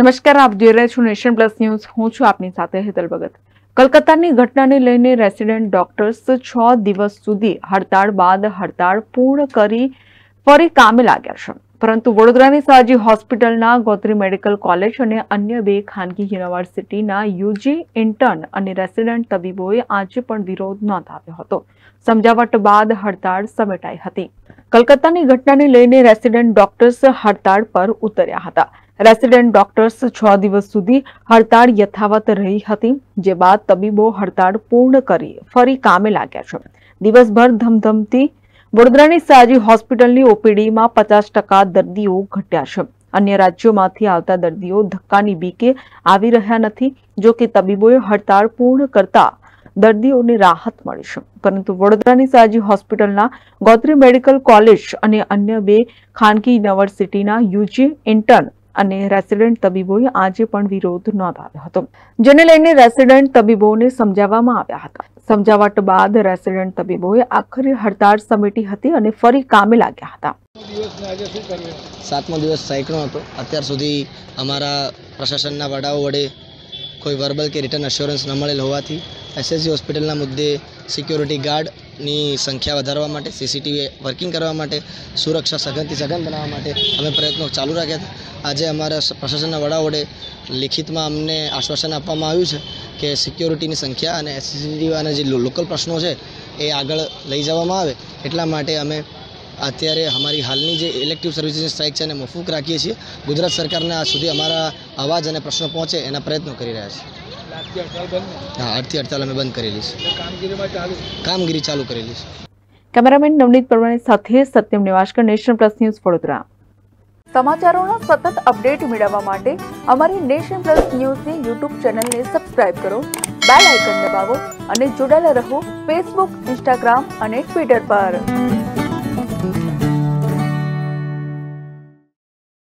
નમસ્કાર, આપ જોઈ રહ્યા છો નેશન પ્લસ ન્યૂઝ. હું છું આપની સાથે હેતલ ભગત. કલકત્તાની ઘટનાને લઈને રેસિડેન્ટ ડોક્ટર્સ છ દિવસ સુધી હડતાળ બાદ હડતાળ પૂર્ણ કરી ફરી કામે લાગ્યા છે. પરંતુ વડોદરાની સાજી હોસ્પિટલના ગોત્રી મેડિકલ કોલેજ અને અન્ય બે ખાનગી યુનિવર્સિટીના યુજી ઇન્ટર્ન અને રેસિડેન્ટ તબીબોએ આજે પણ વિરોધ નોંધાવ્યો હતો. સમજાવટ બાદ હડતાળ સમેટાઈ હતી. કલકત્તાની ઘટનાને લઈને રેસિડેન્ટ ડોક્ટર્સ હડતાળ પર ઉતર્યા હતા. રેસિડેન્ટ ડોક્ટર્સ છ દિવસ સુધી હડતાળ યથાવત રહી હતી, જે બાદ તબીબો હડતાળ પૂર્ણ કરી ફરી કામે લાગ્યા છે. દિવસભર ધમધમતી વડોદરાની સાજી હોસ્પિટલની ઓપીડીમાં પચાસ ટકા દર્દીઓ ઘટ્યા છે. અન્ય રાજ્યોમાંથી આવતા દર્દીઓ ધક્કાની બીકે આવી રહ્યા નથી, જો કે તબીબોએ હડતાળ પૂર્ણ કરતા દર્દીઓને રાહત મળી છે. પરંતુ વડોદરાની સાજી હોસ્પિટલના ગોત્રી મેડિકલ કોલેજ અને અન્ય બે ખાનગી યુનિવર્સિટીના યુજી ઇન્ટર્ન અને રેસિડેન્ટ તબીબોએ આજે પણ વિરોધ નોંધાવ્યો હતો, જેને લઈને રેસિડેન્ટ તબીબોને સમજાવવામાં આવ્યા હતા. સમજાવટ બાદ રેસિડેન્ટ તબીબોએ આખરે હડતાળ સમેટી હતી અને ફરી કામે લાગ્યા હતા. સાતમો દિવસ સાયકલો હતો. અત્યાર સુધી અમારા પ્રશાસનના વડાઓ વડે કોઈ વર્બલ કે રિટર્ન અશ્યોરન્સ ન મળેલ હોવાથી એસએસજી હોસ્પિટલના મુદ્દે સિક્યોરિટી ગાર્ડની સંખ્યા વધારવા માટે સીસીટીવી વર્કિંગ કરવા માટે, સુરક્ષા સઘનથી સઘન બનાવવા માટે અમે પ્રયત્નો ચાલુ રાખ્યા હતા. આજે અમારા પ્રશાસનના વડા વડે લિખિતમાં અમને આશ્વાસન આપવામાં આવ્યું છે કે સિક્યોરિટીની સંખ્યા અને અને જે લોકલ પ્રશ્નો છે એ આગળ લઈ જવામાં આવે. એટલા માટે અમે અત્યારે અમારી હાલની જે ઇલેક્ટિવ સર્વિસીસની સ્ટ્રાઇક છે એને મફૂક રાખીએ છીએ. ગુજરાત સરકારને આ સુધી અમારા અવાજ અને પ્રશ્નો પહોંચે એના પ્રયત્નો કરી રહ્યા છીએ હા આજથી અડતાલ અમે બંધ કરેલી છે. કામગીરી ચાલુ કરેલી છે. કેમેરામેન નવનીત પરમાણી સાથે Satyam Nivaskar Nation Plus News Vadodara. સમાચારોનો સતત અપડેટ મેળવવા માટે અમારી નેશન પ્લસ ન્યૂઝની યુટ્યુબ ચેનલને સબસ્ક્રાઇબ કરો બેલ આઇકન દબાવો અને જોડાયેલા રહો ફેસબુક ઇન્સ્ટાગ્રામ અને ટ્વિટર પર. Thank you.